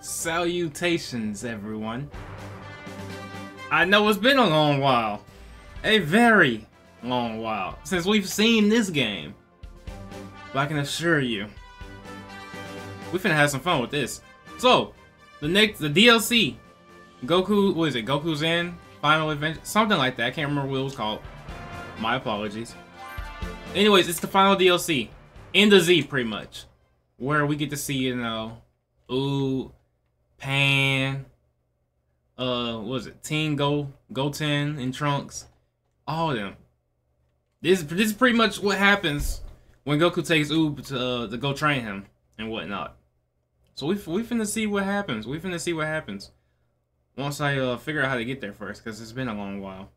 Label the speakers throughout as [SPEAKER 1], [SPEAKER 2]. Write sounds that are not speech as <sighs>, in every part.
[SPEAKER 1] Salutations, everyone. I know it's been a long while. A very long while since we've seen this game. But I can assure you, we finna have some fun with this. So, the next, the DLC, Goku, what is it, Goku's End, Final Adventure, something like that. I can't remember what it was called. My apologies. Anyways, it's the final DLC, in the Z, pretty much, where we get to see, you know, ooh, Pan, uh, what was it, Teen Go, Goten, and Trunks, all of them. This, this is pretty much what happens when Goku takes Oob to, uh, to go train him and whatnot. So we we finna see what happens. We finna see what happens once I uh, figure out how to get there first, because it's been a long while.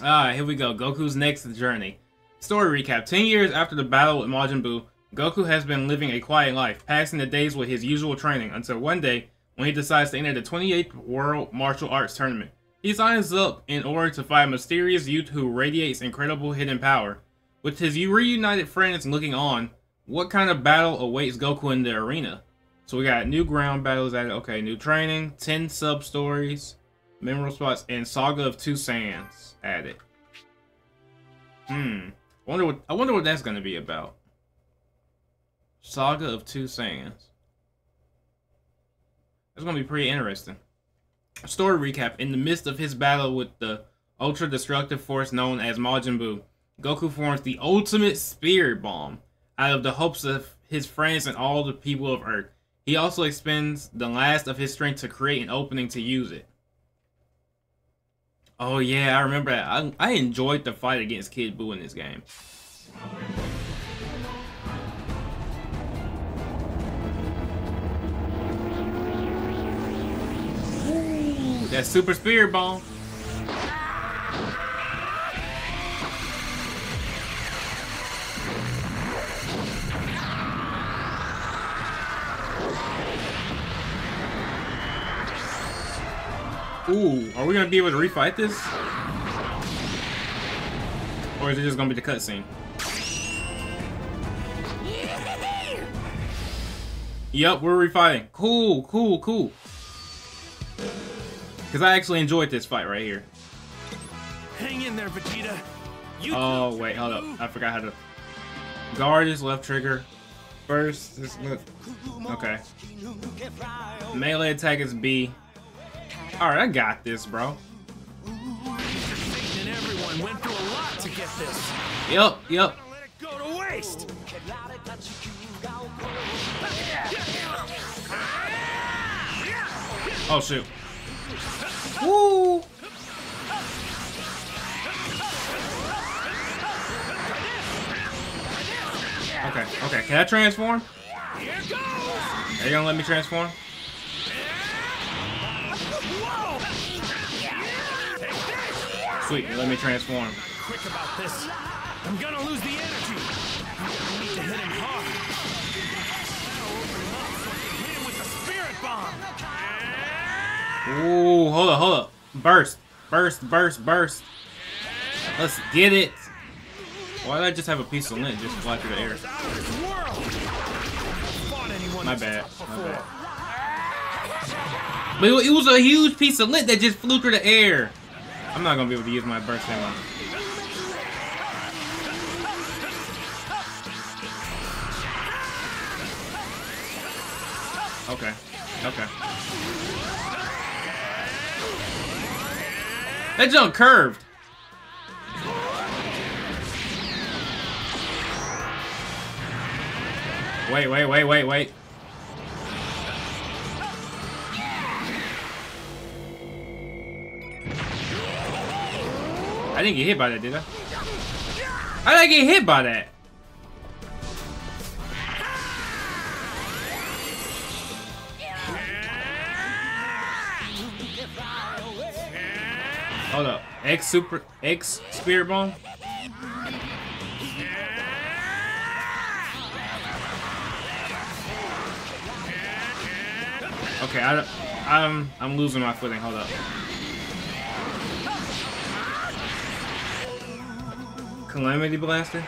[SPEAKER 1] Alright, here we go. Goku's next journey. Story recap. 10 years after the battle with Majin Buu, Goku has been living a quiet life, passing the days with his usual training, until one day, when he decides to enter the 28th World Martial Arts Tournament. He signs up in order to fight a mysterious youth who radiates incredible hidden power. With his reunited friends looking on, what kind of battle awaits Goku in the arena? So we got new ground battles added, okay, new training, 10 sub-stories, memorable spots, and Saga of Two Sands added. Hmm. I wonder what I wonder what that's gonna be about. Saga of Two Sands. That's gonna be pretty interesting. Story recap. In the midst of his battle with the ultra-destructive force known as Majin Buu, Goku forms the ultimate spirit bomb out of the hopes of his friends and all the people of Earth. He also expends the last of his strength to create an opening to use it. Oh yeah, I remember that. I, I enjoyed the fight against Kid Buu in this game. Ooh, that super spirit bomb. Ooh, are we gonna be able to refight this? Or is it just gonna be the cutscene? Yep, we're refighting. Cool, cool, cool. Because I actually enjoyed this fight right here.
[SPEAKER 2] Hang in there, Vegeta. You
[SPEAKER 1] oh, wait, hold up. I forgot how to... Guard is left trigger. First, this... Okay. Oh. Melee attack is B. Alright, I got this, bro.
[SPEAKER 2] this.
[SPEAKER 1] Yep, yep. Oh shoot. Woo! Okay, okay. Can I transform? Are you gonna let me transform? Sweet, let me transform.
[SPEAKER 2] Quick about this. I'm gonna lose the energy. I need to hit him hard. Hit him with the spirit bomb.
[SPEAKER 1] Ooh, hold up, hold up. Burst, burst, burst, burst. Let's get it. Why did I just have a piece of lint just fly through the air? My bad, my bad. But it was a huge piece of lint that just flew through the air. I'm not gonna be able to use my burst ammo. Okay. Okay. That jump curved. Wait, wait, wait, wait, wait. I didn't get hit by that, did I? I didn't get hit by that. Hold up. X super X spirit bomb? Okay, I, I'm I'm losing my footing. Hold up. Calamity Blaster?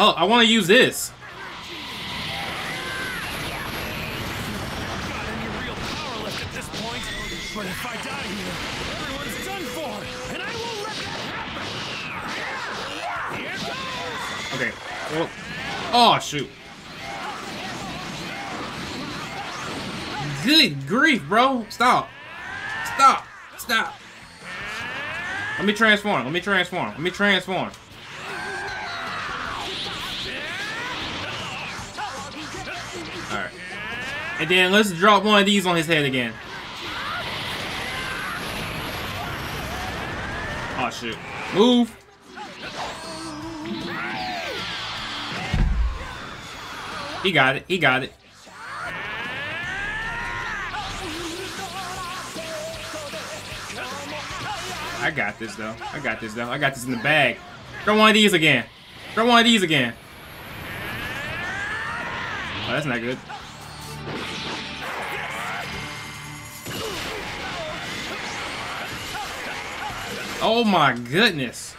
[SPEAKER 1] Oh, I want to use this.
[SPEAKER 2] But if I die here, everyone's done for, and I won't let that happen.
[SPEAKER 1] Okay. Oh shoot. Good grief, bro. Stop. Stop. Stop. Let me transform. Let me transform. Let me transform. Alright. And then let's drop one of these on his head again. Oh shoot. Move. He got it. He got it. I got this though. I got this though. I got this in the bag. Throw one of these again. Throw one of these again. Oh, that's not good. Oh my goodness.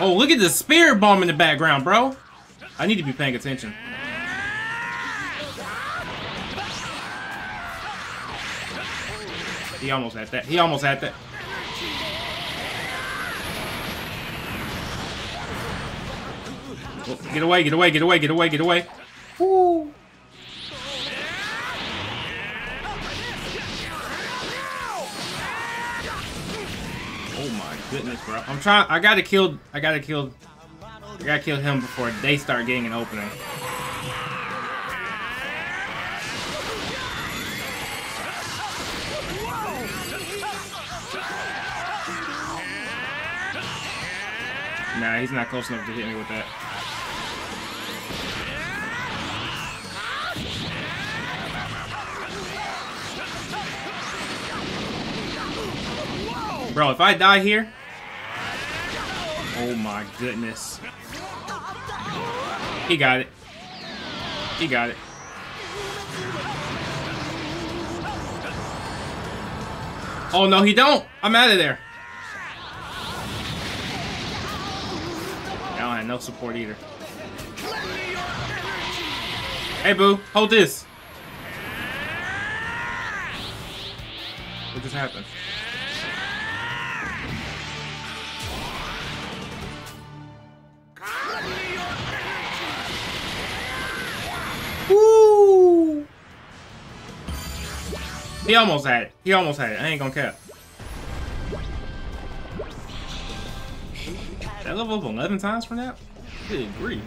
[SPEAKER 1] Oh, look at the spirit bomb in the background, bro. I need to be paying attention. He almost had that. He almost had that. Oh, get away, get away, get away, get away, get away. Bro. I'm trying I gotta kill I gotta kill I gotta kill him before they start getting an opening. Nah, he's not close enough to hit me with that. Bro, if I die here... Oh my goodness. He got it. He got it. Oh no, he don't! I'm out of there. I don't have no support either. Hey boo, hold this. What just happened? He almost had it. He almost had it. I ain't gonna care. That level up 11 times from that? Good grief.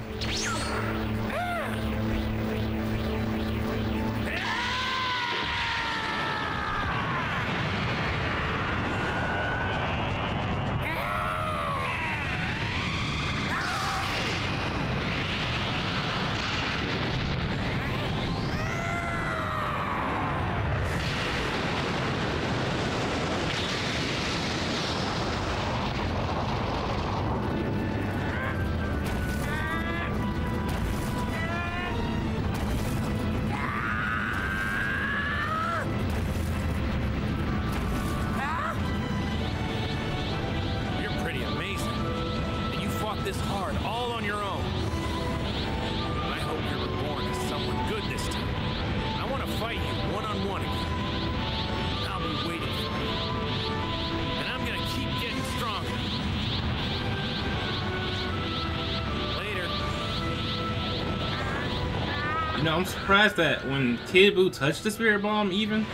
[SPEAKER 1] Surprised that when Kid Buu touched the spirit bomb, even,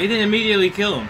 [SPEAKER 1] it didn't immediately kill him.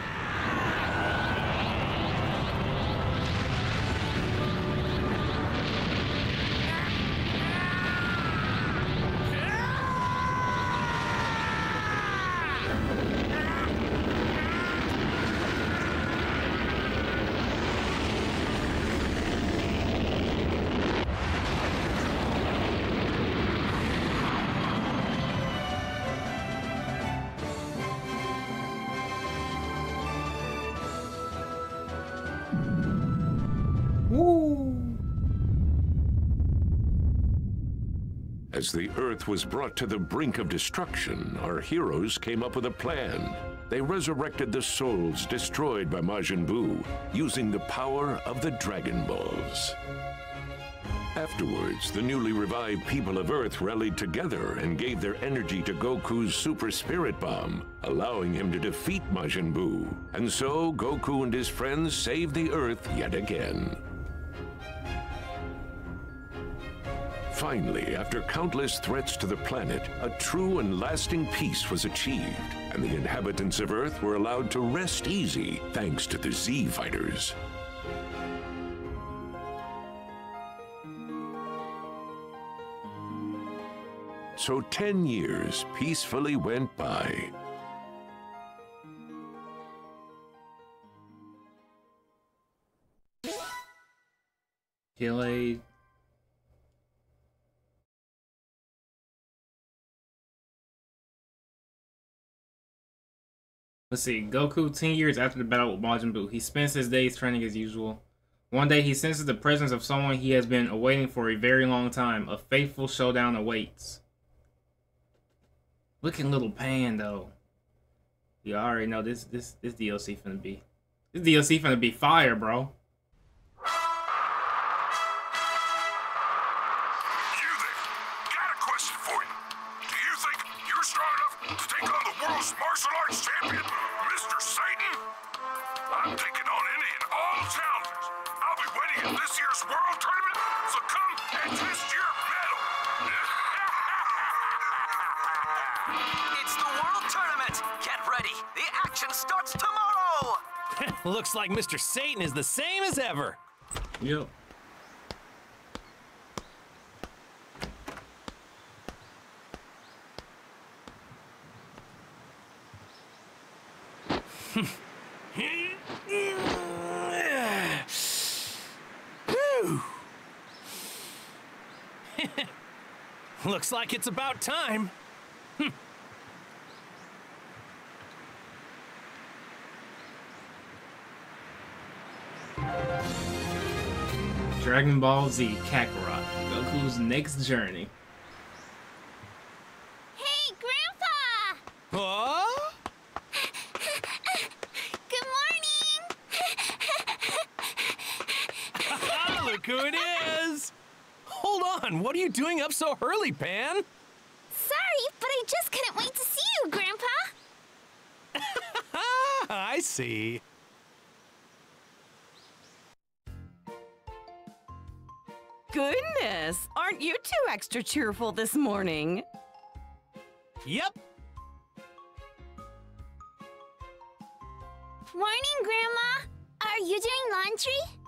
[SPEAKER 3] As the Earth was brought to the brink of destruction, our heroes came up with a plan. They resurrected the souls destroyed by Majin Buu using the power of the Dragon Balls. Afterwards, the newly revived people of Earth rallied together and gave their energy to Goku's Super Spirit Bomb, allowing him to defeat Majin Buu. And so, Goku and his friends saved the Earth yet again. Finally, after countless threats to the planet, a true and lasting peace was achieved, and the inhabitants of Earth were allowed to rest easy thanks to the Z Fighters. So 10 years peacefully went by.
[SPEAKER 1] Kill Let's see. Goku, 10 years after the battle with Majin Buu, he spends his days training as usual. One day, he senses the presence of someone he has been awaiting for a very long time. A fateful showdown awaits. Looking little Pan, though. You already know this this this DLC finna be. This DLC finna be fire, bro.
[SPEAKER 2] Looks like Mr. Satan is the same as ever.
[SPEAKER 1] Yep. <laughs>
[SPEAKER 2] Looks like it's about time.
[SPEAKER 1] Dragon Ball Z Kakarot. Goku's next journey.
[SPEAKER 4] Hey, Grandpa!
[SPEAKER 2] Oh?
[SPEAKER 4] Good morning! <laughs>
[SPEAKER 2] Look who it is! Hold on, what are you doing up so early, Pan?
[SPEAKER 4] Sorry, but I just couldn't wait to see you, Grandpa! <laughs>
[SPEAKER 2] I see.
[SPEAKER 5] Extra cheerful this morning?
[SPEAKER 2] Yep,
[SPEAKER 4] Morning, Grandma! Are you doing laundry?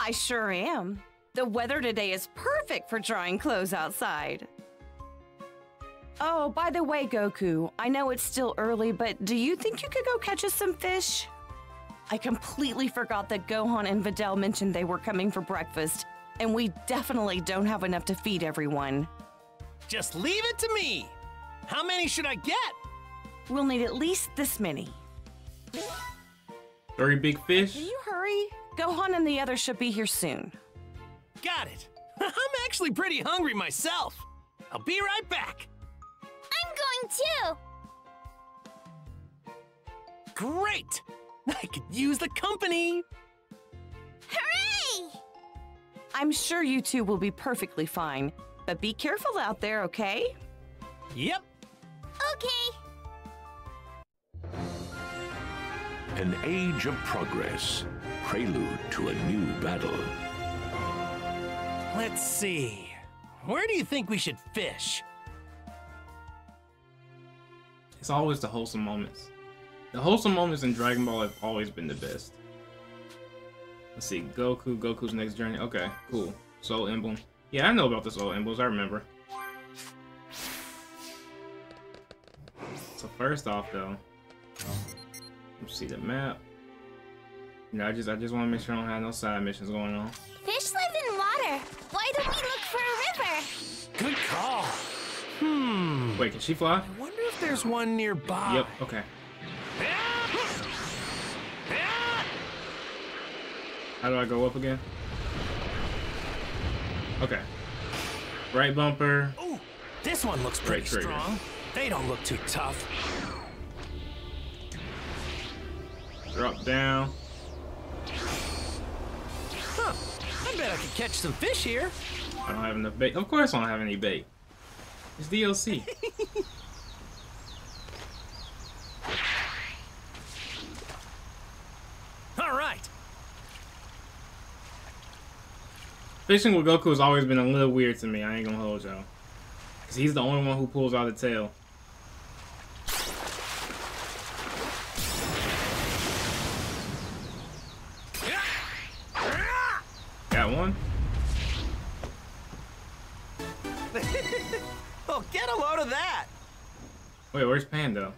[SPEAKER 5] I sure am. The weather today is perfect for drying clothes outside. Oh, by the way, Goku, I know it's still early, but do you think you could go catch us some fish? I completely forgot that Gohan and Videl mentioned they were coming for breakfast, and we definitely don't have enough to feed everyone.
[SPEAKER 2] just leave it to me. How many should I get?
[SPEAKER 5] We'll need at least this many.
[SPEAKER 1] Very big fish.
[SPEAKER 5] Can you hurry? Gohan and the others should be here soon.
[SPEAKER 2] Got it. <laughs> I'm actually pretty hungry myself. I'll be right back.
[SPEAKER 4] I'm going too!
[SPEAKER 2] Great! <laughs> I could use the company.
[SPEAKER 4] Hooray!
[SPEAKER 5] I'm sure you two will be perfectly fine, but be careful out there, okay?
[SPEAKER 2] Yep.
[SPEAKER 4] Okay.
[SPEAKER 3] An age of progress, prelude to a new battle.
[SPEAKER 2] Let's see. Where do you think we should fish?
[SPEAKER 1] It's always the wholesome moments. The wholesome moments in Dragon Ball have always been the best. Let's see, Goku, Goku's next journey. Okay, cool. Soul Emblem. Yeah, I know about the Soul Emblems, I remember. So first off though, let's see the map. You know, I just I just want to make sure I don't have no side missions going on.
[SPEAKER 4] Fish live in water. Why don't we look for a river?
[SPEAKER 2] Good call. Hmm.
[SPEAKER 1] Wait, can she fly?
[SPEAKER 2] I wonder if there's one nearby.
[SPEAKER 1] Yep, okay. How do I go up again? Okay. Right bumper.
[SPEAKER 2] Ooh, this one looks pretty
[SPEAKER 1] Right
[SPEAKER 2] strong. They don't look too tough.
[SPEAKER 1] Drop down.
[SPEAKER 2] Huh. I bet I could catch some fish here.
[SPEAKER 1] I don't have enough bait. Of course I don't have any bait. It's DLC. <laughs>
[SPEAKER 2] All right.
[SPEAKER 1] Fishing with Goku has always been a little weird to me. I ain't gonna hold y'all. Cause he's the only one who pulls out the tail. Got one? <laughs>
[SPEAKER 2] Oh, get a load of that.
[SPEAKER 1] Wait, where's Pando?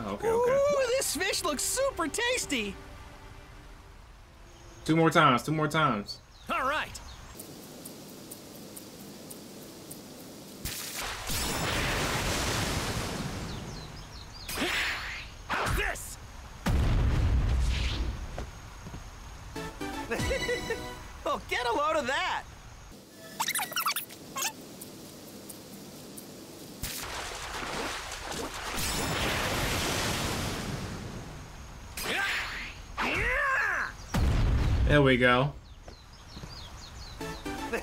[SPEAKER 1] Oh, okay, okay.
[SPEAKER 2] Ooh, this fish looks super tasty.
[SPEAKER 1] Two more times, two more times. There we go. <laughs>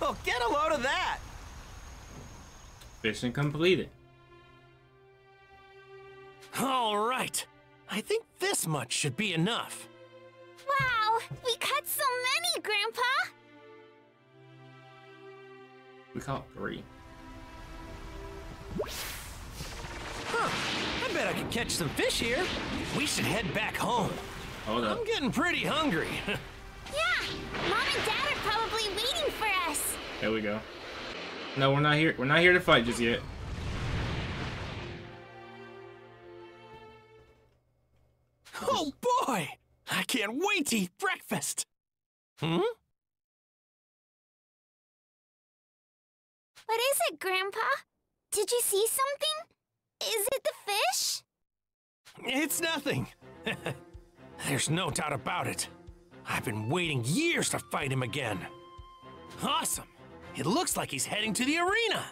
[SPEAKER 2] Oh, get a load of that.
[SPEAKER 1] Fishing completed.
[SPEAKER 2] All right. I think this much should be enough.
[SPEAKER 4] Wow, we caught so many, Grandpa!
[SPEAKER 1] We caught three.
[SPEAKER 2] Huh. I bet I could catch some fish here. We should head back home.
[SPEAKER 1] Hold up.
[SPEAKER 2] I'm getting pretty hungry. <laughs>
[SPEAKER 4] Yeah, Mom and Dad are probably waiting for us.
[SPEAKER 1] There we go. No, we're not here. We're not here to fight just yet.
[SPEAKER 2] oh boy! I can't wait to eat breakfast. Hmm?
[SPEAKER 4] What is it, Grandpa? Did you see something? Is it the fish?
[SPEAKER 2] It's nothing. <laughs> There's no doubt about it. I've been waiting years to fight him again. Awesome. It looks like he's heading to the arena.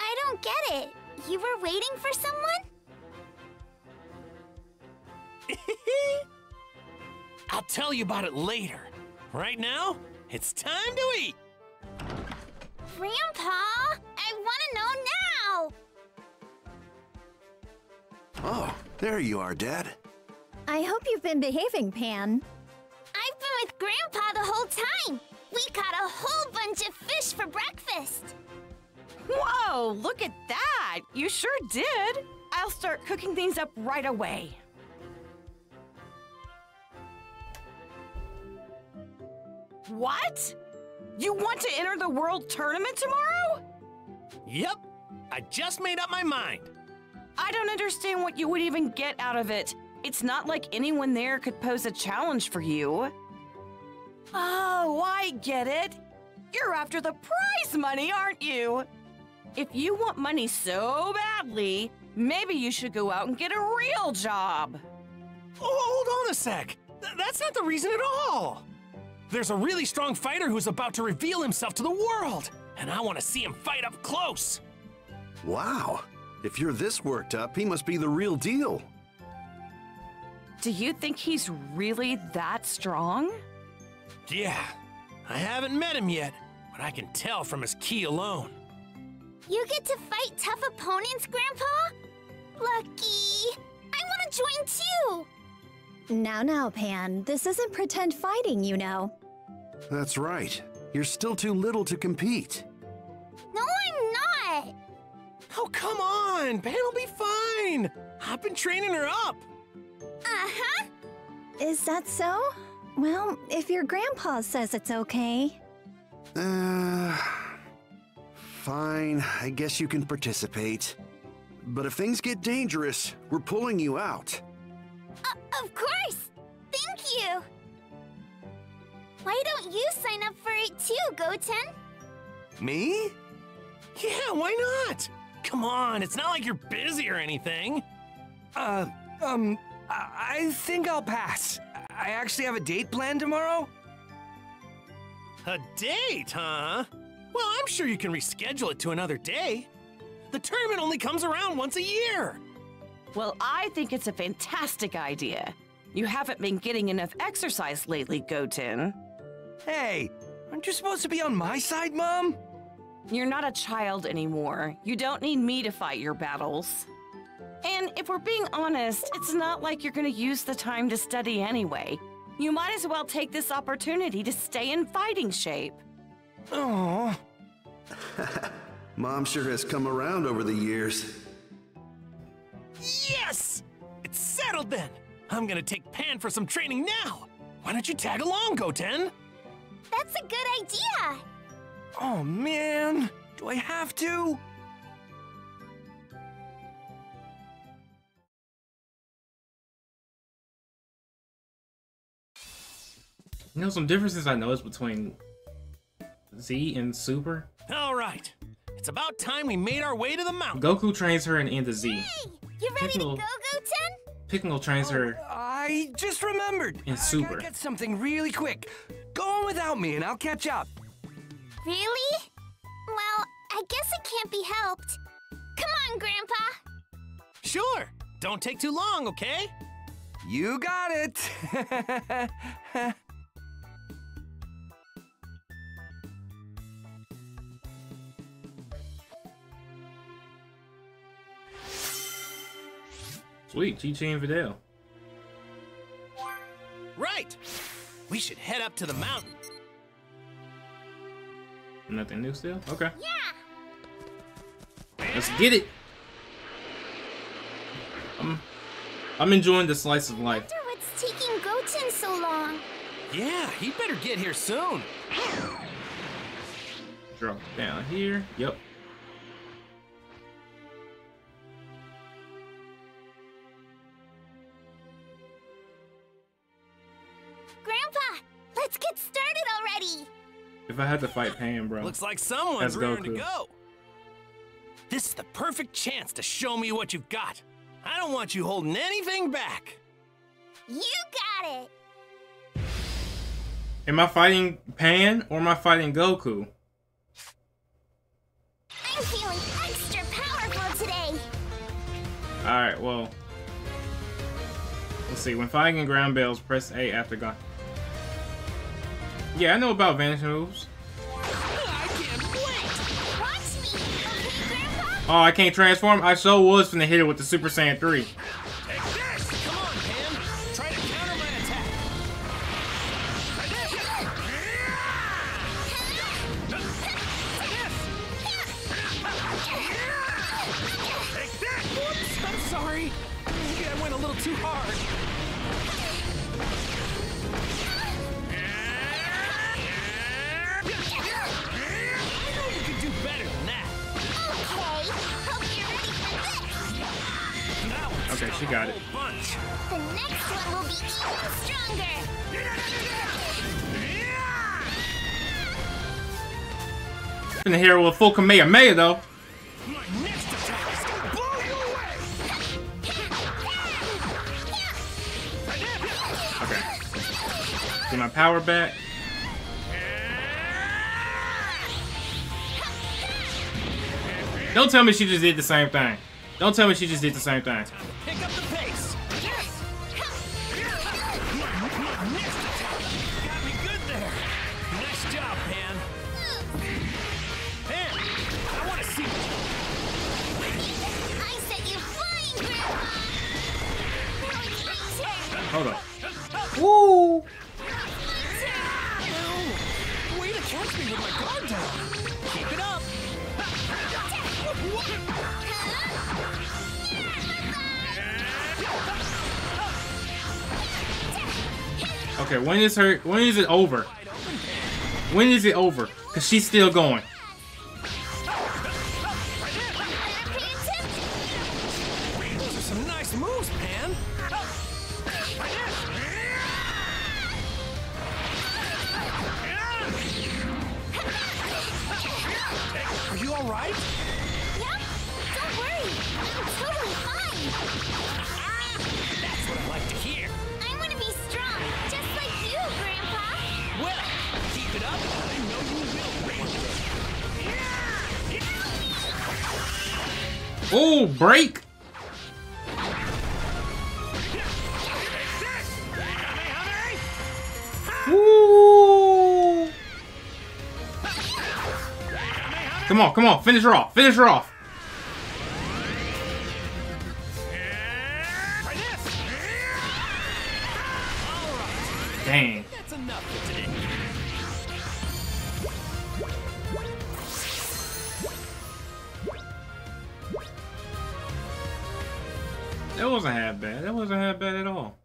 [SPEAKER 4] I don't get it. You were waiting for someone? <laughs>
[SPEAKER 2] I'll tell you about it later. Right now, it's time to eat.
[SPEAKER 4] Grandpa, I want to know now.
[SPEAKER 6] Oh, there you are, Dad.
[SPEAKER 7] I hope you've been behaving, Pan.
[SPEAKER 4] I've been with Grandpa the whole time. We caught a whole bunch of fish for breakfast.
[SPEAKER 5] Whoa, look at that! You sure did. I'll start cooking things up right away. What? You want to enter the world tournament tomorrow?
[SPEAKER 2] Yep, I just made up my mind.
[SPEAKER 5] I don't understand what you would even get out of it. It's not like anyone there could pose a challenge for you. Oh, I get it. You're after the prize money, aren't you? If you want money so badly, maybe you should go out and get a real job.
[SPEAKER 2] Oh, hold on a sec. Th- that's not the reason at all. There's a really strong fighter who's about to reveal himself to the world, and I want to see him fight up close.
[SPEAKER 6] Wow. If you're this worked up, he must be the real deal.
[SPEAKER 5] Do you think he's really that strong?
[SPEAKER 2] Yeah, I haven't met him yet, but I can tell from his ki alone.
[SPEAKER 4] You get to fight tough opponents, Grandpa? Lucky. I want to join too.
[SPEAKER 7] Now, now, Pan. This isn't pretend fighting, you know.
[SPEAKER 6] That's right. You're still too little to compete.
[SPEAKER 4] No, I'm not.
[SPEAKER 2] Oh, come on, Pan will be fine. I've been training her up.
[SPEAKER 4] Uh-huh.
[SPEAKER 7] Is that so? Well, if your grandpa says it's okay.
[SPEAKER 6] Uh. Fine, I guess you can participate. But if things get dangerous, we're pulling you out.
[SPEAKER 4] Uh, of course. Thank you. Why don't you sign up for it too, Goten?
[SPEAKER 6] Me?
[SPEAKER 2] Yeah, why not? Come on, it's not like you're busy or anything.
[SPEAKER 8] Uh, um, I I think I'll pass. I actually have a date planned tomorrow.
[SPEAKER 2] A date, huh? Well, I'm I'm sure you can reschedule it to another day. The tournament only comes around once a year.
[SPEAKER 5] Well, I think it's a fantastic idea. You haven't been getting enough exercise lately, Goten.
[SPEAKER 8] Hey, aren't you supposed to be on my side, Mom?
[SPEAKER 5] You're not a child anymore. You don't need me to fight your battles. And if we're being honest, it's not like you're gonna use the time to study anyway. You might as well take this opportunity to stay in fighting shape.
[SPEAKER 8] Oh, <laughs>
[SPEAKER 6] Mom sure has come around over the years.
[SPEAKER 2] Yes! It's settled then. I'm gonna take Pan for some training now. Why don't you tag along, Goten?
[SPEAKER 4] That's a good idea!
[SPEAKER 8] oh man. Do I have to?
[SPEAKER 1] You know some differences I noticed between Z and Super?
[SPEAKER 2] All right. It's about time we made our way to the mountain.
[SPEAKER 1] Goku trains her in, in the Z.
[SPEAKER 4] Hey, you ready to
[SPEAKER 1] Piccolo.
[SPEAKER 4] go, Goten?
[SPEAKER 1] Piccolo trains her
[SPEAKER 8] I just remembered.
[SPEAKER 1] in
[SPEAKER 8] I
[SPEAKER 1] Super.
[SPEAKER 8] gotta get something really quick. Go on without me and I'll catch up.
[SPEAKER 4] Really? Well, I guess it can't be helped. Come on, Grandpa.
[SPEAKER 2] Sure. Don't take too long, okay?
[SPEAKER 8] You got it. <laughs>
[SPEAKER 1] Sweet, Chi Chi and Videl.
[SPEAKER 2] Right. We should head up to the mountain.
[SPEAKER 1] Nothing new still? Okay.
[SPEAKER 4] Yeah.
[SPEAKER 1] Let's get it. I'm, I'm enjoying the slice of life.
[SPEAKER 4] Wonder what's taking Goten so long.
[SPEAKER 2] Yeah, he better get here soon.
[SPEAKER 1] Drop down here. Yep. If I had to fight Pan, bro.
[SPEAKER 2] Looks like someone's
[SPEAKER 1] That's
[SPEAKER 2] raring to go. This is the perfect chance to show me what you've got. I don't want you holding anything back.
[SPEAKER 4] You got it.
[SPEAKER 1] Am I fighting Pan or am I fighting Goku?
[SPEAKER 4] I'm feeling extra powerful today.
[SPEAKER 1] Alright, well. Let's see. When fighting in ground bells, press A after gun. Yeah, I know about vanishing moves.
[SPEAKER 2] I can't wait.
[SPEAKER 4] Watch me.
[SPEAKER 1] Oh, I can't transform? I so was finna hit it with the Super Saiyan 3.
[SPEAKER 4] One will be even stronger.
[SPEAKER 1] Hit with full Kamehameha though.
[SPEAKER 2] My next attack is gonna blow you away.
[SPEAKER 1] Okay. Get my power back. Don't tell me she just did the same thing. Don't tell me she just did the same thing. Okay, when is her when is it over? When is it over? Cause she's still going.
[SPEAKER 4] Pay.
[SPEAKER 2] Those are some nice moves, Pan. Are you all right?
[SPEAKER 4] Yep, don't worry. I'm totally fine.
[SPEAKER 2] That's what I like to hear.
[SPEAKER 1] Oh, break! Come on, come on, finish her off, finish her off. Wasn't half bad. That wasn't half bad at all.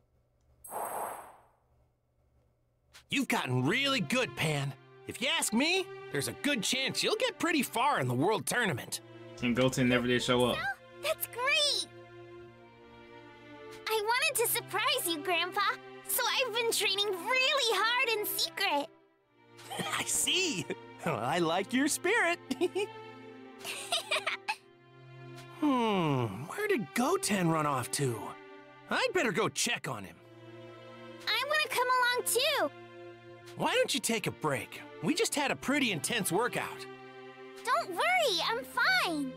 [SPEAKER 2] You've gotten really good, Pan. If you ask me, there's a good chance you'll get pretty far in the World Tournament.
[SPEAKER 1] Team Goten never did show up.
[SPEAKER 4] That's great! I wanted to surprise you, Grandpa, so I've been training really hard in secret. <laughs>
[SPEAKER 2] I see. Well, I like your spirit. <laughs> <laughs> hmm, where did Goten run off to? I'd better go check on him.
[SPEAKER 4] I want to come along too.
[SPEAKER 2] Why don't you take a break? We just had a pretty intense workout.
[SPEAKER 4] Don't worry, I'm fine.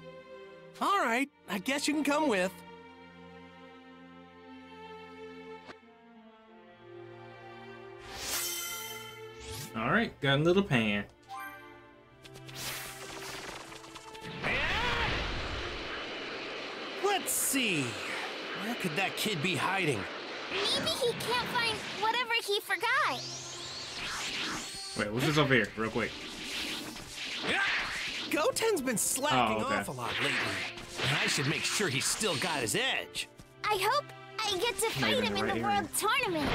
[SPEAKER 2] All right, I guess you can come with.
[SPEAKER 1] All right, got a little pan.
[SPEAKER 2] Let's see. Where could that kid be hiding?
[SPEAKER 4] Maybe he can't find whatever he forgot.
[SPEAKER 1] Wait, what's this over here, real quick?
[SPEAKER 2] Goten's been slacking
[SPEAKER 1] Oh, okay.
[SPEAKER 2] off a lot lately. And I should make sure he's still got his edge.
[SPEAKER 4] I hope I get to fight
[SPEAKER 1] even
[SPEAKER 4] him in
[SPEAKER 1] right
[SPEAKER 4] the
[SPEAKER 1] here.
[SPEAKER 4] World Tournament.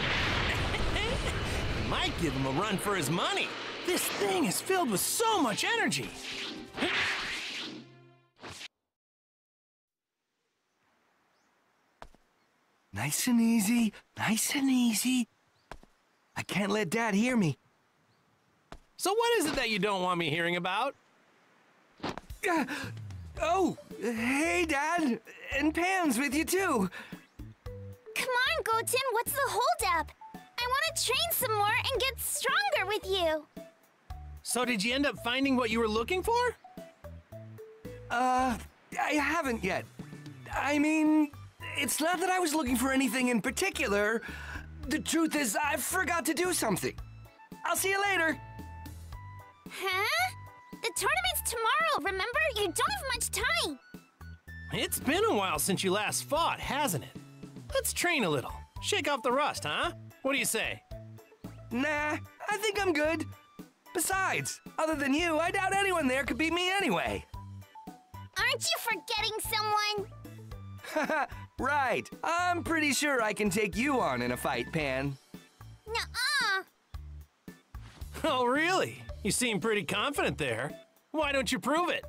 [SPEAKER 4] <laughs>
[SPEAKER 2] Might give him a run for his money. This thing is filled with so much energy. <laughs>
[SPEAKER 8] Nice and easy, nice and easy. I can't let Dad hear me.
[SPEAKER 2] So what is it that you don't want me hearing about?
[SPEAKER 8] Uh, oh, hey, Dad. And Pan's with you, too.
[SPEAKER 4] Come on, Goten, what's the holdup? I want to train some more and get stronger with you.
[SPEAKER 2] So did you end up finding what you were looking for?
[SPEAKER 8] Uh, I haven't yet. I mean, it's not that I was looking for anything in particular. The truth is, I forgot to do something. I'll see you later.
[SPEAKER 4] Huh? The tournament's tomorrow, remember? You don't have much time.
[SPEAKER 2] It's been a while since you last fought, hasn't it? Let's train a little. Shake off the rust, huh? What do you say?
[SPEAKER 8] Nah, I think I'm good. Besides, other than you, I doubt anyone there could beat me anyway.
[SPEAKER 4] Aren't you forgetting someone? <laughs>
[SPEAKER 8] right. I'm pretty sure I can take you on in a fight, Pan.
[SPEAKER 4] Nuh-uh.
[SPEAKER 2] Oh, really? You seem pretty confident there. Why don't you prove it?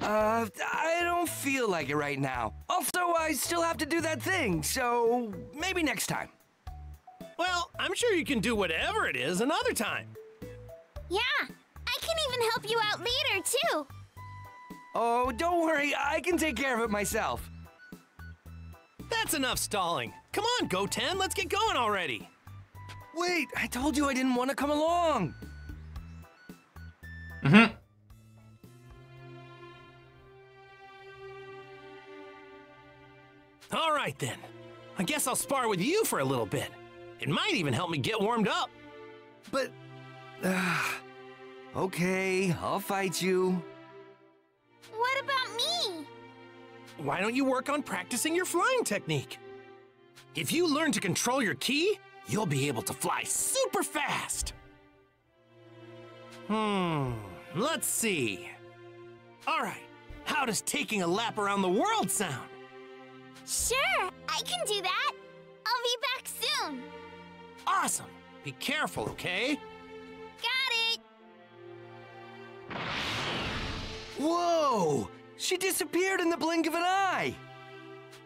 [SPEAKER 8] Uh, I don't feel like it right now. Also, I still have to do that thing, so maybe next time.
[SPEAKER 2] Well, I'm sure you can do whatever it is another time.
[SPEAKER 4] Yeah, I can even help you out later, too.
[SPEAKER 8] Oh, don't worry, I can take care of it myself.
[SPEAKER 2] That's enough stalling. Come on, Goten, let's get going already.
[SPEAKER 8] Wait, I told you I didn't want to come along.
[SPEAKER 1] Mm-hmm.
[SPEAKER 2] All right then. I guess I'll spar with you for a little bit. It might even help me get warmed up.
[SPEAKER 8] But, uh, okay, I'll fight you.
[SPEAKER 4] What about me?
[SPEAKER 2] Why don't you work on practicing your flying technique? If you learn to control your ki, you'll be able to fly super fast. Hmm, let's see. All right, how does taking a lap around the world sound?
[SPEAKER 4] Sure, I can do that. I'll be back soon.
[SPEAKER 2] Awesome. Be careful, okay?
[SPEAKER 4] Got it.
[SPEAKER 8] Whoa! She disappeared in the blink of an eye.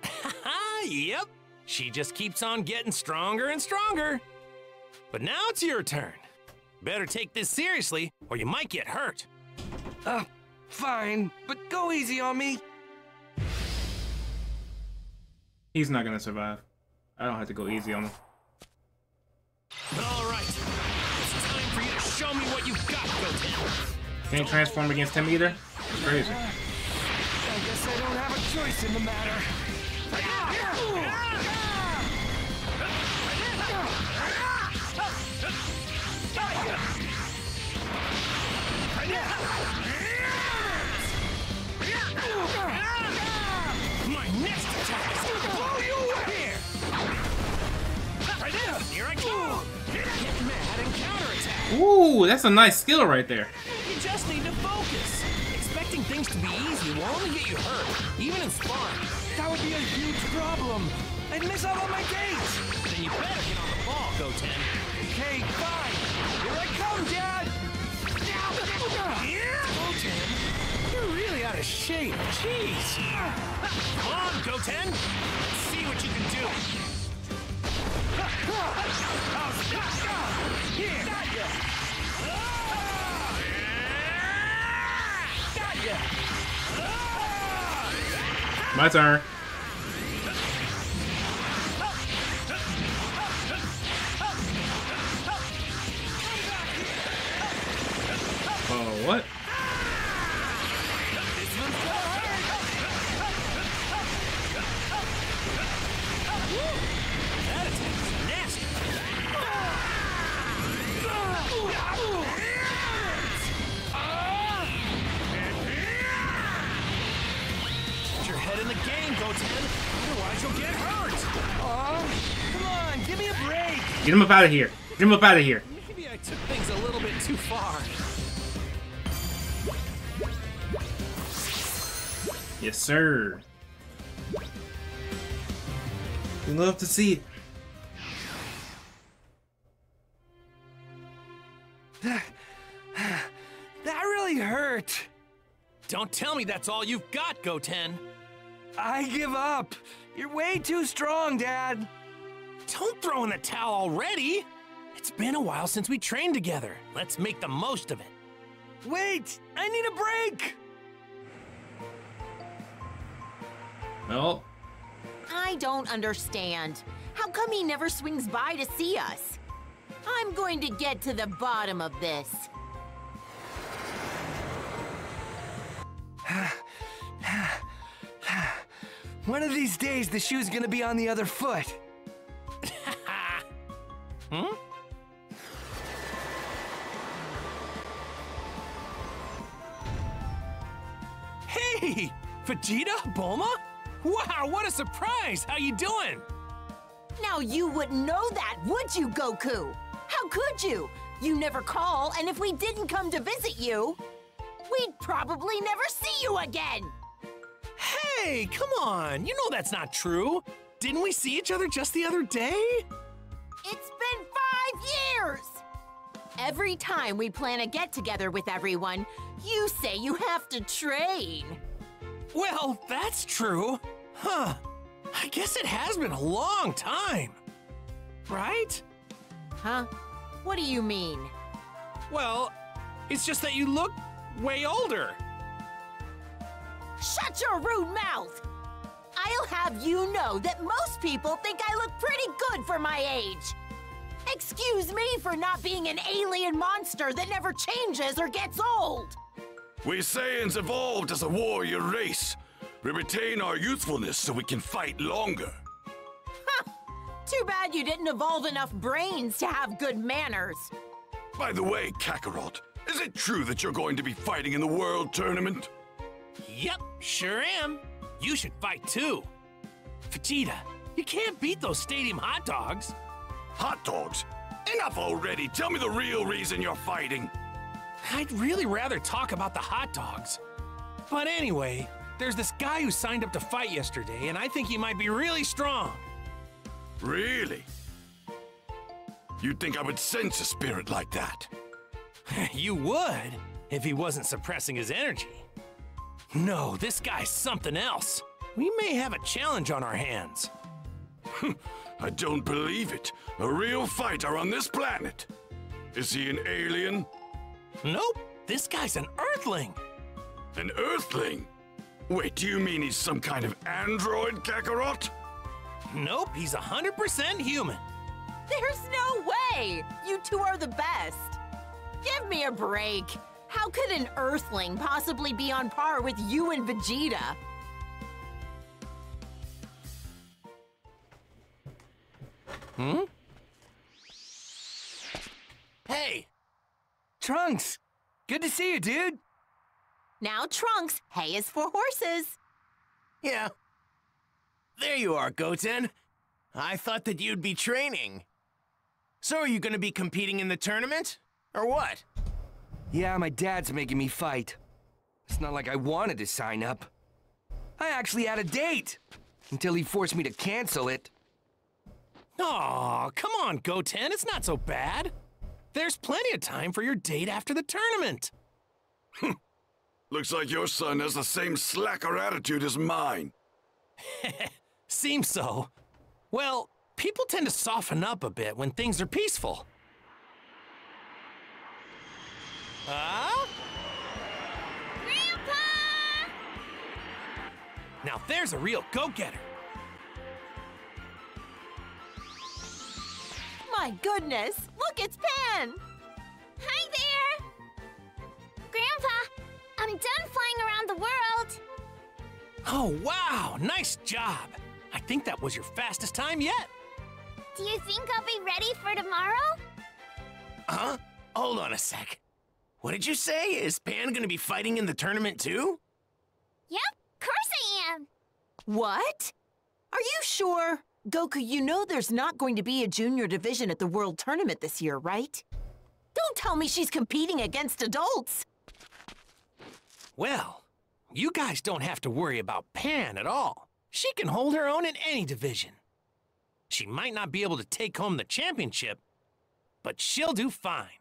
[SPEAKER 8] <laughs>
[SPEAKER 2] yep. She just keeps on getting stronger and stronger. But now it's your turn. Better take this seriously, or you might get hurt.
[SPEAKER 8] Uh, fine, but go easy on me.
[SPEAKER 1] He's not gonna survive. I don't have to go easy on him.
[SPEAKER 2] All right. It's time for you to show me what you've got, Goten.
[SPEAKER 1] Can't transform against him either? Crazy.
[SPEAKER 8] Choice in the matter.
[SPEAKER 2] My next attack is gonna blow you away! Here! Here I go! Get mad and counterattack!
[SPEAKER 1] Ooh, that's a nice skill right there.
[SPEAKER 2] You just need to focus. Expecting things to be easy will only get you hurt, in sparring.
[SPEAKER 8] That would be a huge problem. I'd miss out on my gate.
[SPEAKER 2] Then you better get on the ball, Goten.
[SPEAKER 8] Okay, fine. Here I come, Dad.
[SPEAKER 2] Goten, you're really out of shape. Jeez. Come on, Goten. Let's see what you can do.
[SPEAKER 1] My turn.
[SPEAKER 2] Get
[SPEAKER 1] him up out of here. Get him up out of here.
[SPEAKER 2] Maybe I took things a little bit too far.
[SPEAKER 1] Yes, sir. We love to see it. <sighs>
[SPEAKER 8] That really hurt.
[SPEAKER 2] Don't tell me that's all you've got, Goten.
[SPEAKER 8] I give up. You're way too strong, Dad.
[SPEAKER 2] Don't throw in the towel already. It's been a while since we trained together. Let's make the most of it.
[SPEAKER 8] Wait, I need a break.
[SPEAKER 1] Well,
[SPEAKER 9] I don't understand. How come he never swings by to see us? I'm going to get to the bottom of this. <sighs> <sighs> <sighs>
[SPEAKER 8] One of these days, the shoe's gonna be on the other foot.
[SPEAKER 2] Hmm? Hey! Vegeta? Bulma? Wow, what a surprise! How you doing?
[SPEAKER 9] Now you wouldn't know that, would you, Goku? How could you? You never call, and if we didn't come to visit you, we'd probably never see you again.
[SPEAKER 2] Hey, come on! You know that's not true! Didn't we see each other just the other day?
[SPEAKER 9] It's Every time we plan a get together with everyone, you say you have to train.
[SPEAKER 2] Well, that's true. Huh. I guess it has been a long time. Right?
[SPEAKER 9] Huh? What do you mean?
[SPEAKER 2] Well, it's just that you look way older.
[SPEAKER 9] Shut your rude mouth! I'll have you know that most people think I look pretty good for my age. Excuse me for not being an alien monster that never changes or gets old.
[SPEAKER 10] We Saiyans evolved as a warrior race. We retain our youthfulness so we can fight longer.
[SPEAKER 9] Too bad you didn't evolve enough brains to have good manners.
[SPEAKER 10] By the way, Kakarot, is it true that you're going to be fighting in the World Tournament?
[SPEAKER 2] Yep, sure am. You should fight too. Vegeta, you can't beat those stadium hot dogs.
[SPEAKER 10] Hot dogs? Enough already! Tell me the real reason you're fighting!
[SPEAKER 2] I'd really rather talk about the hot dogs. But anyway, there's this guy who signed up to fight yesterday, and I think he might be really strong.
[SPEAKER 10] Really? You'd think I would sense a spirit like that. <laughs>
[SPEAKER 2] you would, if he wasn't suppressing his energy. No, this guy's something else. We may have a challenge on our hands. <laughs>
[SPEAKER 10] Hmm, I don't believe it. A real fighter on this planet. Is he an alien?
[SPEAKER 2] Nope, this guy's an Earthling.
[SPEAKER 10] An Earthling? Wait, do you mean he's some kind of android, Kakarot?
[SPEAKER 2] Nope, he's 100% human.
[SPEAKER 9] There's no way! You two are the best. Give me a break. How could an Earthling possibly be on par with you and Vegeta?
[SPEAKER 8] Hmm? Hey! Trunks! Good to see you, dude!
[SPEAKER 9] Now, Trunks, hay is for horses.
[SPEAKER 2] Yeah. There you are, Goten. I thought that you'd be training. So are you gonna be competing in the tournament? Or what?
[SPEAKER 8] Yeah, my dad's making me fight. It's not like I wanted to sign up. I actually had a date! Until he forced me to cancel it.
[SPEAKER 2] Aw, come on, Goten, it's not so bad. There's plenty of time for your date after the tournament. Hmm.
[SPEAKER 10] Looks like your son has the same slacker attitude as mine. <laughs>
[SPEAKER 2] Seems so. Well, people tend to soften up a bit when things are peaceful. Huh?
[SPEAKER 4] Grandpa!
[SPEAKER 2] Now there's a real go-getter.
[SPEAKER 9] My goodness, look, it's Pan!
[SPEAKER 4] Hi there! Grandpa, I'm done flying around the world.
[SPEAKER 2] Oh, wow, nice job. I think that was your fastest time yet.
[SPEAKER 4] Do you think I'll be ready for tomorrow?
[SPEAKER 2] Huh? Hold on a sec. What did you say? Is Pan gonna be fighting in the tournament too?
[SPEAKER 4] Yep, of course I am.
[SPEAKER 9] What? Are you sure? Goku, you know there's not going to be a junior division at the World Tournament this year, right? Don't tell me she's competing against adults.
[SPEAKER 2] Well, you guys don't have to worry about Pan at all. She can hold her own in any division. She might not be able to take home the championship, but she'll do fine.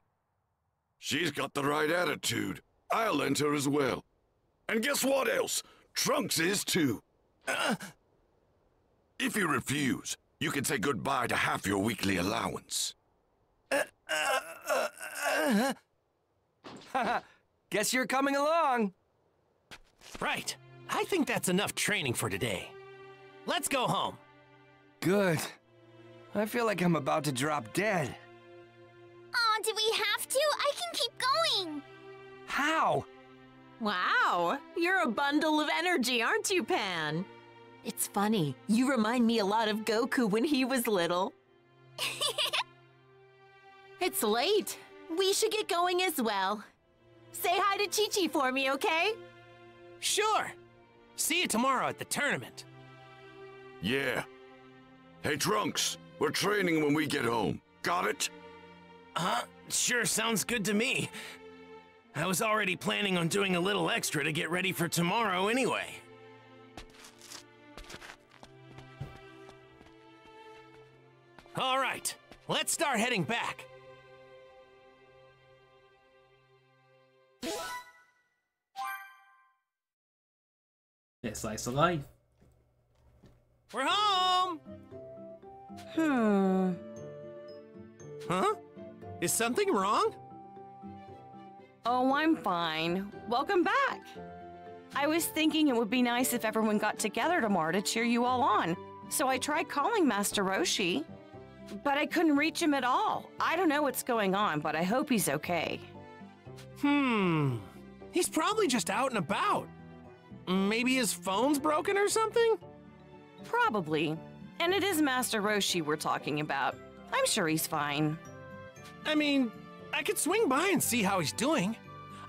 [SPEAKER 10] She's got the right attitude. I'll enter as well. And guess what else? Trunks is too. Uh, if you refuse, you can say goodbye to half your weekly allowance. <laughs>
[SPEAKER 8] Guess you're coming along.
[SPEAKER 2] Right. I think that's enough training for today. Let's go home.
[SPEAKER 8] Good. I feel like I'm about to drop dead.
[SPEAKER 4] Oh, do we have to? I can keep going.
[SPEAKER 8] How?
[SPEAKER 9] Wow, you're a bundle of energy, aren't you, Pan? It's funny, you remind me a lot of Goku when he was little. <laughs> it's late. We should get going as well. Say hi to Chi Chi for me, okay?
[SPEAKER 2] Sure. See you tomorrow at the tournament.
[SPEAKER 10] Yeah. Hey, Trunks, we're training when we get home. Got it?
[SPEAKER 2] Huh? Sure sounds good to me. I was already planning on doing a little extra to get ready for tomorrow anyway. All right, let's start heading back.
[SPEAKER 1] It's slice of life.
[SPEAKER 2] We're home!
[SPEAKER 5] Hmm.
[SPEAKER 2] Huh? Is something wrong?
[SPEAKER 5] Oh, I'm fine. Welcome back. I was thinking it would be nice if everyone got together tomorrow to cheer you all on. So I tried calling Master Roshi, but I couldn't reach him at all. I don't know what's going on, but I hope he's okay.
[SPEAKER 2] Hmm. He's probably just out and about. Maybe his phone's broken or something?
[SPEAKER 5] Probably. And it is Master Roshi we're talking about. I'm sure he's fine.
[SPEAKER 2] I mean, I could swing by and see how he's doing.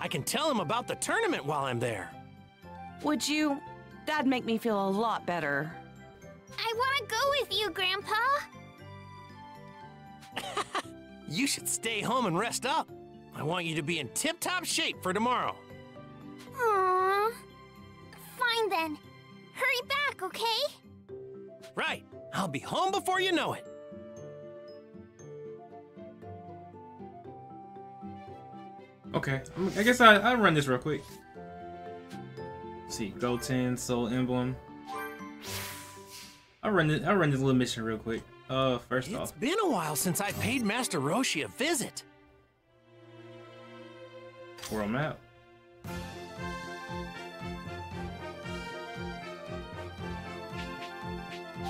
[SPEAKER 2] I can tell him about the tournament while I'm there.
[SPEAKER 5] Would you? That'd make me feel a lot better.
[SPEAKER 4] I want to go with you, Grandpa.
[SPEAKER 2] You should stay home and rest up. I want you to be in tip-top shape for tomorrow.
[SPEAKER 4] Aww. Fine then. Hurry back, okay?
[SPEAKER 2] Right. I'll be home before you know it.
[SPEAKER 1] Okay, I'm- guess I, I'll run this real quick. Let's see, Goten, Soul Emblem. I'll run this, I'll run this little mission real quick. Uh, first
[SPEAKER 2] It's
[SPEAKER 1] off, It's
[SPEAKER 2] been a while since I paid Master Roshi a visit.
[SPEAKER 1] world map.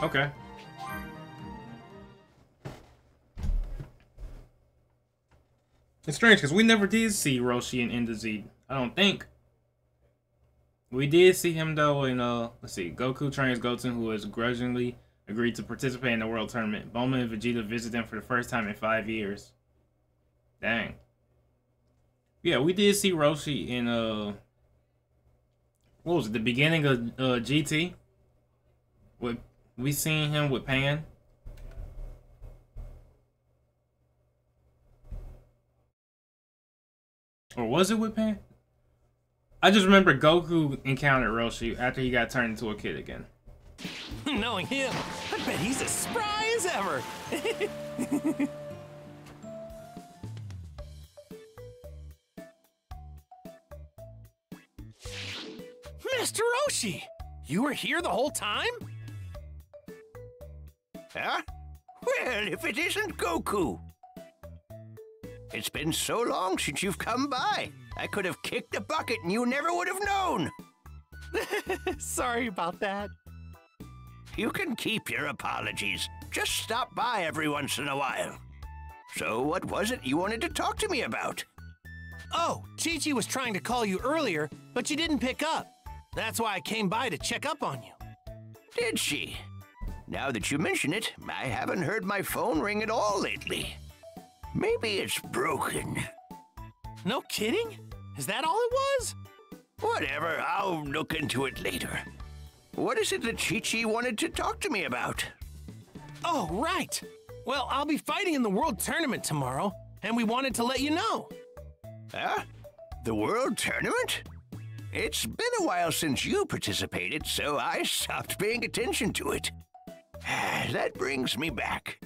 [SPEAKER 1] Okay. It's strange because we never did see Roshi in Inderzee. I don't think. We did see him though in uh let's see, Goku trains Goten who is grudgingly agreed to participate in the World Tournament. Bulma and Vegeta visit them for the first time in five years. Dang. Yeah, we did see Roshi in uh what was it, the beginning of uh GT? With we seen him with Pan. Or was it with Pan? I just remember Goku encountered Roshi after he got turned into a kid again. <laughs>
[SPEAKER 2] Knowing him, I bet he's as spry as ever. <laughs> Mr. Roshi, you were here the whole time?
[SPEAKER 11] Huh? Well, if it isn't Goku. It's been so long since you've come by. I could have kicked the bucket and you never would have known. <laughs>
[SPEAKER 2] Sorry about that.
[SPEAKER 11] You can keep your apologies. Just stop by every once in a while. So, what was it you wanted to talk to me about?
[SPEAKER 2] Oh, Chi Chi was trying to call you earlier, but you didn't pick up. That's why I came by to check up on you.
[SPEAKER 11] Did she? Now that you mention it, I haven't heard my phone ring at all lately. Maybe it's broken.
[SPEAKER 2] No kidding? Is that all it was?
[SPEAKER 11] Whatever, I'll look into it later. What is it that Chi Chi wanted to talk to me about?
[SPEAKER 2] Oh, right. Well, I'll be fighting in the World Tournament tomorrow, and we wanted to let you know.
[SPEAKER 11] Huh? The World Tournament? It's been a while since you participated, so I stopped paying attention to it. <sighs> that brings me back.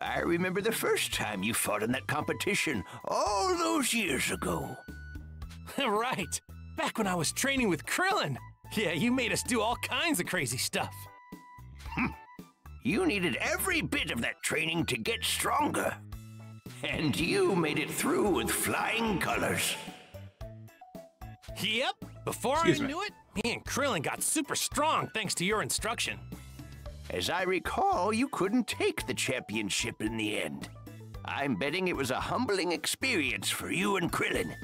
[SPEAKER 11] I remember the first time you fought in that competition all those years ago. <laughs>
[SPEAKER 2] right. Back when I was training with Krillin. Yeah, you made us do all kinds of crazy stuff. Hmm.
[SPEAKER 11] You needed every bit of that training to get stronger. And you made it through with flying colors.
[SPEAKER 2] Yep. Before
[SPEAKER 11] Excuse
[SPEAKER 2] I
[SPEAKER 11] me.
[SPEAKER 2] knew it, me and Krillin got super strong thanks to your instruction.
[SPEAKER 11] As I recall, you couldn't take the championship in the end. I'm betting it was a humbling experience for you and Krillin.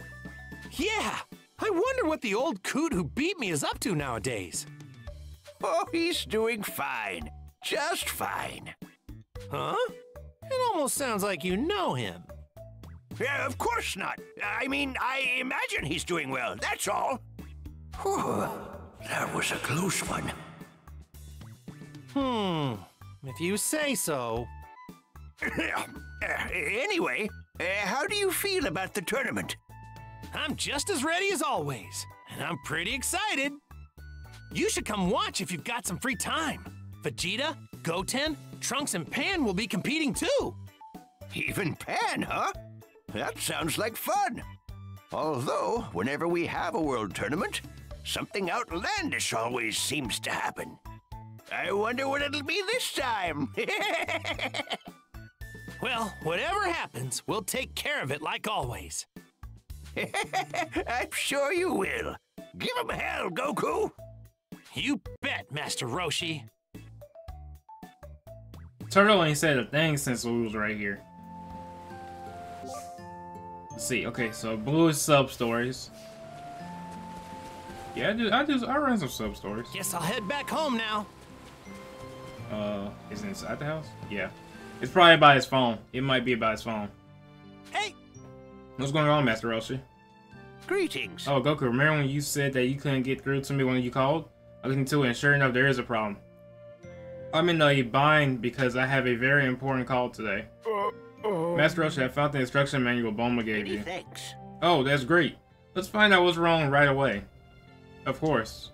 [SPEAKER 2] Yeah. I wonder what the old coot who beat me is up to nowadays.
[SPEAKER 11] Oh, he's doing fine. Just fine.
[SPEAKER 2] Huh? It almost sounds like you know him.
[SPEAKER 11] Yeah, of course not. I mean, I imagine he's doing well, that's all. Whew, that was a close one.
[SPEAKER 2] Hmm. If you say so.
[SPEAKER 11] Uh, <coughs> anyway, uh, how do you feel about the tournament?
[SPEAKER 2] I'm just as ready as always, and I'm pretty excited. You should come watch if you've got some free time. Vegeta, Goten, Trunks, and Pan will be competing too.
[SPEAKER 11] Even Pan, huh? That sounds like fun. Although, whenever we have a world tournament, something outlandish always seems to happen. I wonder what it'll be this time. <laughs>
[SPEAKER 2] Well, whatever happens, we'll take care of it like always. <laughs>
[SPEAKER 11] I'm sure you will. Give him hell, Goku.
[SPEAKER 2] You bet, Master Roshi.
[SPEAKER 1] Turtle ain't said a thing since we was right here. Let's see. Okay, so blue is sub stories. Yeah, I do. I do. I run some sub stories.
[SPEAKER 2] Guess I'll head back home now.
[SPEAKER 1] Uh, is it inside the house? Yeah. It's probably by his phone. It might be by his phone.
[SPEAKER 2] Hey!
[SPEAKER 1] What's going on, Master Roshi?
[SPEAKER 11] Greetings.
[SPEAKER 1] Oh, Goku, remember when you said that you couldn't get through to me when you called? I looked into it, and sure enough, there is a problem. I'm in a bind because I have a very important call today. Uh, um, Master Roshi, I found the instruction manual Bulma gave you.
[SPEAKER 11] Thanks.
[SPEAKER 1] Oh, that's great. Let's find out what's wrong right away. Of course.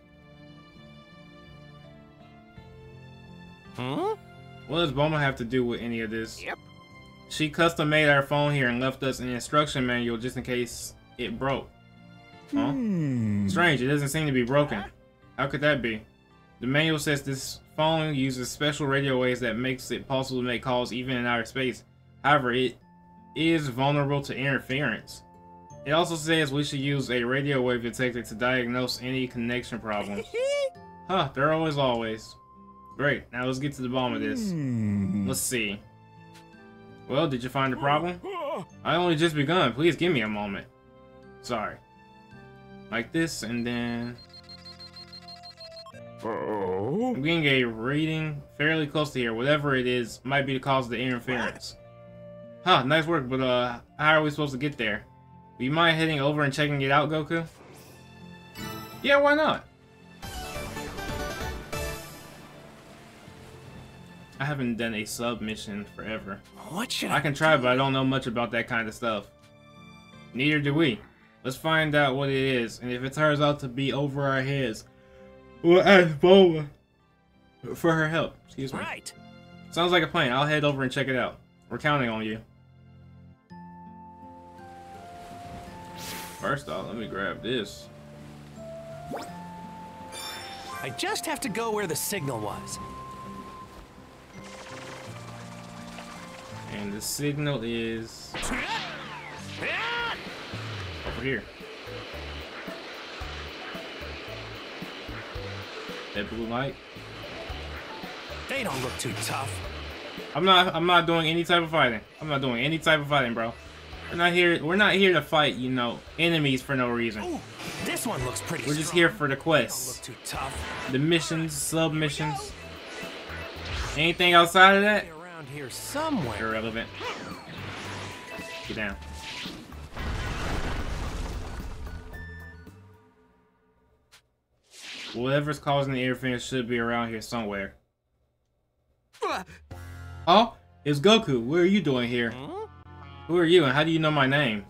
[SPEAKER 2] Huh?
[SPEAKER 1] What does Bulma have to do with any of this?
[SPEAKER 11] Yep.
[SPEAKER 1] She custom made our phone here and left us an instruction manual just in case it broke. Huh? Hmm. Strange, it doesn't seem to be broken. How could that be? The manual says this phone uses special radio waves that makes it possible to make calls even in outer space. However, it is vulnerable to interference. It also says we should use a radio wave detector to diagnose any connection problems. <laughs> huh, there are always always. Great, now let's get to the bottom of this. Hmm. Let's see. Well, did you find the problem? I only just begun. Please give me a moment. Sorry. Like this, and then...
[SPEAKER 3] Oh?
[SPEAKER 1] I'm getting a reading fairly close to here. Whatever it is, might be the cause of the interference. Huh, nice work, but uh, how are we supposed to get there? Do you mind heading over and checking it out, Goku? Yeah, why not? I haven't done a sub mission forever.
[SPEAKER 12] What should
[SPEAKER 1] I can try, but I don't know much about that kind of stuff. Neither do we. Let's find out what it is, and if it turns out to be over our heads, we'll ask Bulma for her help. Excuse me.
[SPEAKER 12] Right.
[SPEAKER 1] Sounds like a plan. I'll head over and check it out. We're counting on you. First off, let me grab this.
[SPEAKER 12] I just have to go where the signal was.
[SPEAKER 1] And the signal is over here. That blue light.
[SPEAKER 12] They don't look too tough.
[SPEAKER 1] I'm not I'm not doing any type of fighting. I'm not doing any type of fighting, bro. We're not here we're not here to fight, you know, enemies for no reason.
[SPEAKER 12] Ooh, this one looks pretty
[SPEAKER 1] We're just
[SPEAKER 12] strong.
[SPEAKER 1] here for the quests.
[SPEAKER 12] look too tough.
[SPEAKER 1] The missions, sub missions. Anything outside of that?
[SPEAKER 12] Here somewhere.
[SPEAKER 1] Irrelevant. Get down. Whatever's causing the interference should be around here somewhere. Uh. Oh, it's Goku. What are you doing here? Who are you and how do you know my name?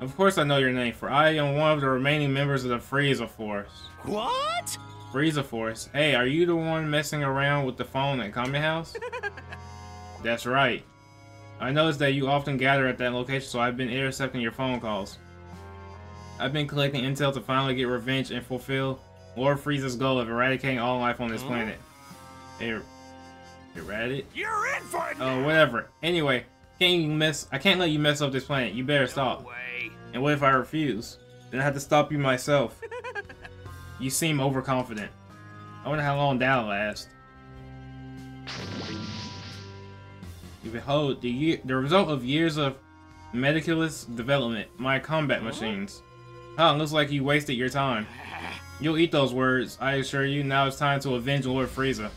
[SPEAKER 1] Of course I know your name, for I am one of the remaining members of the Frieza Force.
[SPEAKER 12] What?
[SPEAKER 1] Frieza Force. Hey, are you the one messing around with the phone at Kame House? <laughs> That's right. I noticed that you often gather at that location, so I've been intercepting your phone calls. I've been collecting intel to finally get revenge and fulfill Lord Frieza's goal of eradicating all life on this planet. Er eradicate?
[SPEAKER 2] You're in for it!
[SPEAKER 1] Oh, whatever. Anyway, can't you mess? I can't let you mess up this planet. You better stop.
[SPEAKER 2] Way.
[SPEAKER 1] And what if I refuse? Then I have to stop you myself. <laughs> you seem overconfident. I wonder how long that'll last. You behold the year, the result of years of meticulous development, my combat machines. Huh, looks like you wasted your time. You'll eat those words, I assure you. Now it's time to avenge Lord Frieza.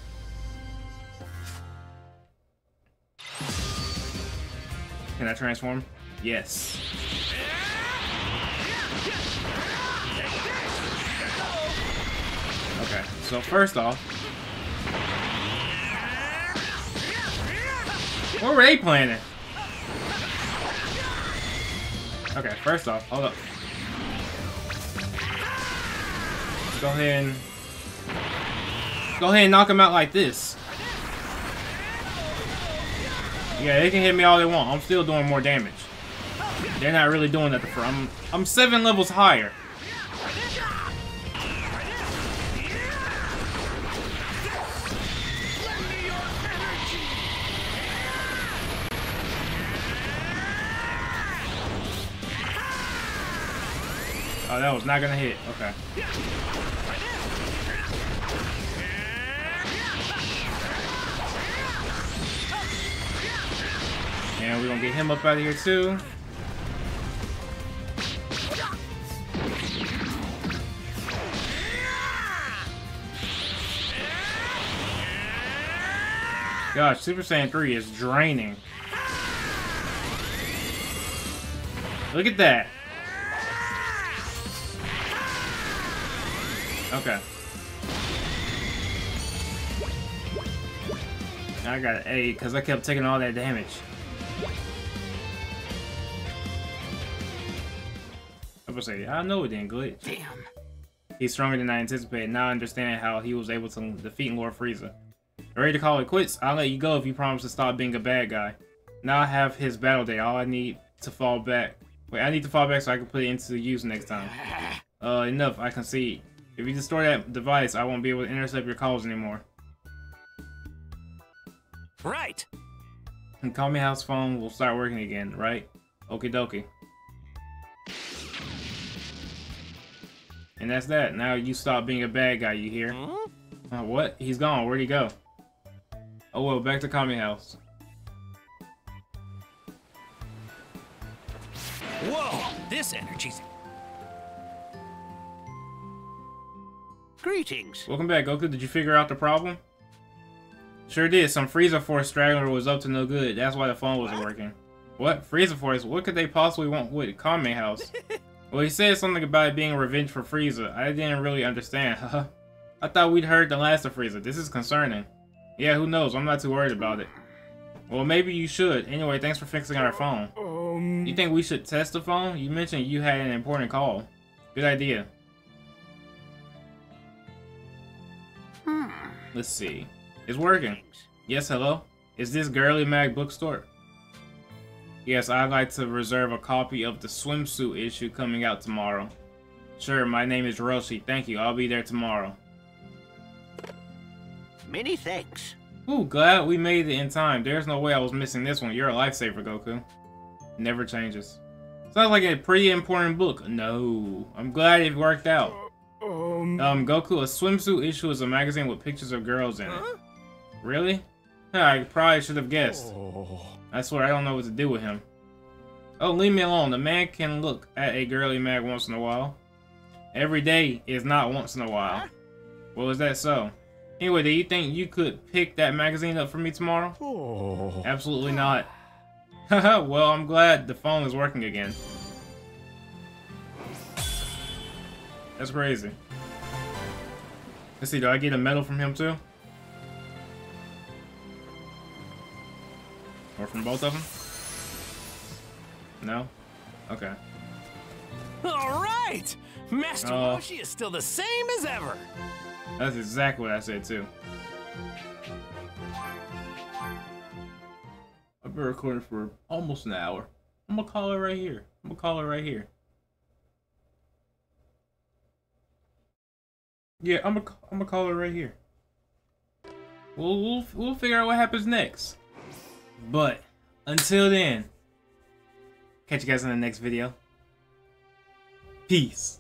[SPEAKER 1] Can I transform? Yes. Okay, so first off, what were they planning? Okay, first off, hold up. Go ahead and go ahead and knock him out like this. Yeah, they can hit me all they want. I'm still doing more damage. They're not really doing that I'm I'm seven levels higher. Oh, that was not gonna hit. Okay. And we're gonna get him up out of here too. Gosh, Super Saiyan 3 is draining. Look at that. Okay. I got an A because I kept taking all that damage. I was say, I know it didn't glitch.
[SPEAKER 9] Damn.
[SPEAKER 1] He's stronger than I anticipated. Now I understand how he was able to defeat Lord Frieza. Ready to call it quits? I'll let you go if you promise to stop being a bad guy. Now I have his battle day. All I need to fall back. Wait, I need to fall back so I can put it into use next time. <laughs> Uh, enough. I concede. If you destroy that device, I won't be able to intercept your calls anymore.
[SPEAKER 12] Right.
[SPEAKER 1] And Kame House phone will start working again, right? Okie dokie. And that's that. Now you stop being a bad guy, you hear? Uh, what? He's gone. Where'd he go? Oh well, back to Kame House.
[SPEAKER 12] Whoa, this energy's...
[SPEAKER 11] Greetings.
[SPEAKER 1] Welcome back, Goku. Did you figure out the problem? Sure did. Some Frieza Force straggler was up to no good. That's why the phone wasn't working. What? Frieza Force? What could they possibly want with Kame House? <laughs> well, he said something about it being revenge for Frieza. I didn't really understand, <laughs> haha. I thought we'd heard the last of Frieza. This is concerning. Yeah, who knows? I'm not too worried about it. Well, maybe you should. Anyway, thanks for fixing our phone.
[SPEAKER 8] Um...
[SPEAKER 1] You think we should test the phone? You mentioned you had an important call. Good idea.
[SPEAKER 11] Hmm.
[SPEAKER 1] Let's see. It's working. Yes, hello? Is this Girly Mag bookstore? Yes, I'd like to reserve a copy of the swimsuit issue coming out tomorrow. Sure, my name is Roshi. Thank you. I'll be there tomorrow.
[SPEAKER 11] Many thanks.
[SPEAKER 1] Ooh, glad we made it in time. There's no way I was missing this one. You're a lifesaver, Goku. Never changes. Sounds like a pretty important book. No. I'm glad it worked out.
[SPEAKER 8] Um...
[SPEAKER 1] Goku, a swimsuit issue is a magazine with pictures of girls in it. Really? I probably should have guessed.
[SPEAKER 8] Oh.
[SPEAKER 1] I swear I don't know what to do with him. Oh, leave me alone. The man can look at a girly mag once in a while. Every day is not once in a while. Well, is that so? Anyway, do you think you could pick that magazine up for me tomorrow?
[SPEAKER 8] Oh.
[SPEAKER 1] Absolutely not. Haha, <laughs> well, I'm glad the phone is working again. That's crazy. Let's see, do I get a medal from him too? Or from both of them? No? Okay.
[SPEAKER 12] All right! Master uh,
[SPEAKER 1] Oh.
[SPEAKER 12] Roshi is still the same as ever.
[SPEAKER 1] That's exactly what I said too. I've been recording for almost an hour. I'm gonna call it right here. I'm gonna call it right here. Yeah, I'm gonna I'm gonna call it right here. We'll we'll we'll figure out what happens next. But until then, catch you guys in the next video. Peace.